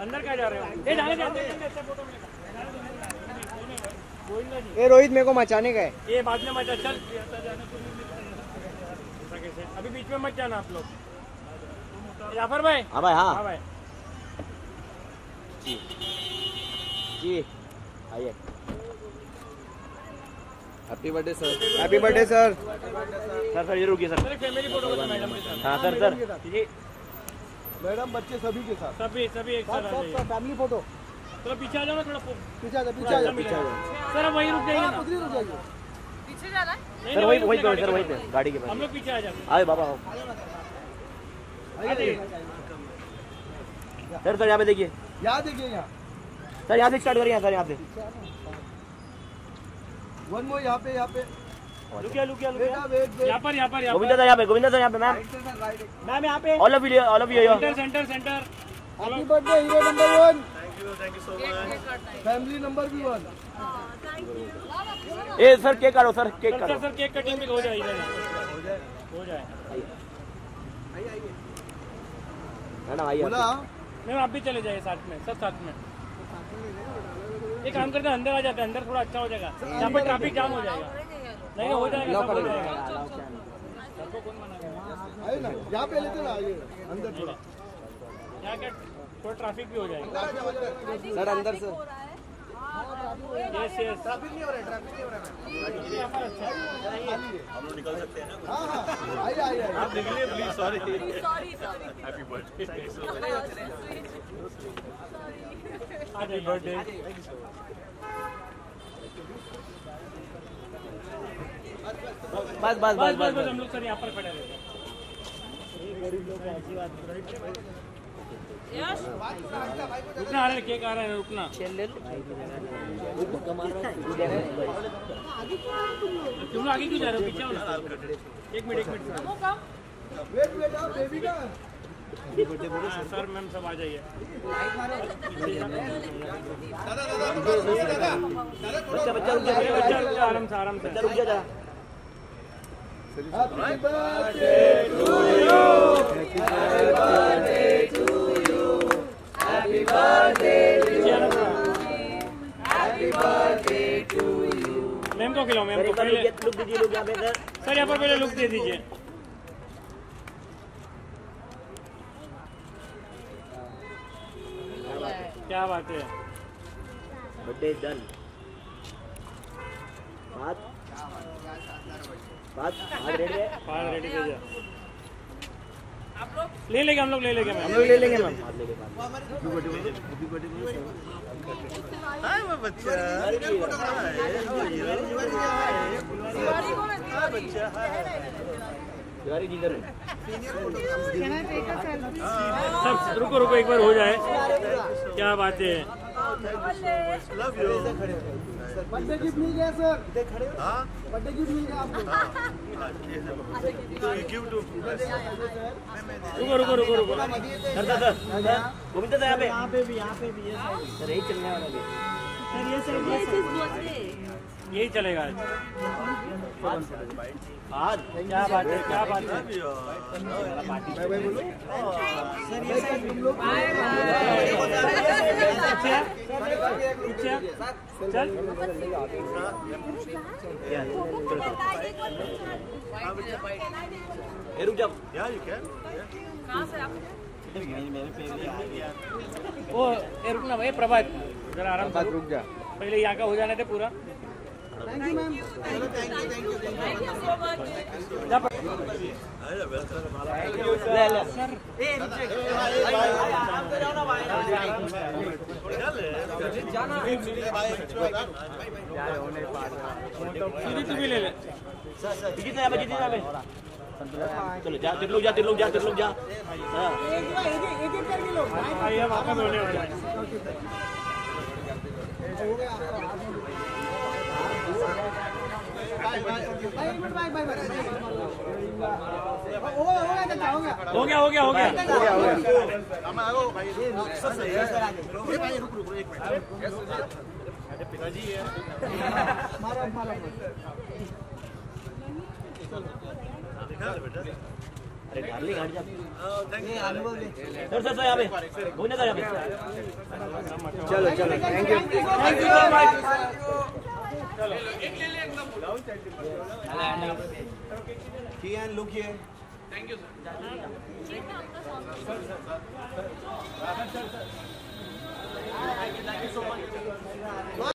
अंदर क्या जा रहे हो? ये हैं रोहित मेरे को मचाने का है। ये बाद में मत चल। ऐसा जाने को नहीं मिलता है। ऐसा कैसे? अभी बीच में मत जाना आप लोग। जाफ़र भाई? हाँ भाई हाँ। हाँ भाई। जी। आइए। Happy birthday sir happy birthday sir sir sir ये रुकिए sir. Sir family photo madam हाँ सर सर। ये मैडम बच्चे सभी के साथ। सभी सभी एक साथ आ जाइए फैमिली फ़ोटो। थोड़ा पीछे आ जाओ ना थोड़ा पो- पीछे आ जा पीछे आ जा पीछे आ जाओ। सर अब वहीं रुक जाइए ना। उधर रुक जाइए। पीछे जाना है? सर वही रुक पे सर वही पे गाड़ी के पास। हम लोग पीछे आ जाते आए बाबा आओ। सर सर यहाँ पे देखिए। यहाँ देखिए यहाँ। सर यहाँ से स्टार्ट करिए सर यहाँ से। वन मोर यहाँ पे यहाँ पे। लुकिया लुकिया बेटा लुकिया वेट वेट। यहाँ पर यहाँ पर यहाँ गोविंदा सर यहाँ पे गोविंदा सर यहाँ पे मैम मैम यहाँ पे। All of you all of you centre centre centre happy birthday hero number one gate में करना है। फैमिली नंबर भी वन ए सर केक काटो सर केक काटो सर केक कटिंग भी हो जाए इधर। हो जाए। मैडम आइए है ना आइए। बोला। मैम आप भी चले जाइए साथ में सब साथ में। एक काम करते हैं अंदर आ जाते हैं अंदर थोड़ा अच्छा हो जाएगा। यहाँ पर ट्रैफ़िक जाम हो जाएगा। नहीं नहीं, हो जाएगा हो जाएगा। सबको कौन मना कर आइए ना यहाँ पे लेते ना आइए अंदर थोड़ा। यहाँ क्या थोड़ा ट्रैफ़िक भी हो जाएगा। सर अंदर से। यस यस ट्रैफ़िक नहीं हो रहा यहाँ पर अच्छा है। हाँ। हाँ आइए आइए आइए। सॉरी सॉरी आ जाइए बर्थडे बस बस बस बस बस बस बस हम लोग सर यहाँ पर खड़े हैं रुकना आ रहा है केक है रुकना तुम लोग आगे क्यों जा रहे हो पीछे एक मिनट एक मिनट हाँ, सर मैम सब आ जाइए बच्चा बच्चा रुक अरे जा खिलाओ मैम सर यहाँ पर पहले लुक दे दीजिए। क्या बात है? बर्थडे डन बात बात रेडी है फ़ाइल रेडी कीजिए आप लोग ले लेंगे हम लोग ले लेंगे हम लोग ले लेंगे मैम सब रुको रुको एक बार हो जाए क्या बात है बर्थडे गिफ्ट मिल गया सर। खड़े बर्थडे गिफ्ट मिल गया आपको। रुको रुको रुको रुको। Sir sir sir. Govinda sir यहाँ पे। यहाँ पे भी यहाँ पे भी है सर। यही चलने वाला है। ये यही चलेगा आज। आज? क्या बात है क्या बात है? पीछे आ, पीछे आ। चल ए रुक जा कहाँ से आप ओ ए रुकना भाई प्रभात। जरा आराम से रुक जा पहले यहाँ का हो जाने दे पूरा thank you ma'am thank you so much जा ले ले तू कितने कितने चलो जा तिरलोक जा तिरलोक जा तिरलोक जा हाँ हाँ, ये वापस होने वाला है हो गया हो गया हो गया। अरे डार्लिंग हट जा गार्लिक सर सर पे। घूमने पे। चलो चलो थैंक यू थैंक यू चलो एक ले ले एकदम की and look here thank you sir sir sir sir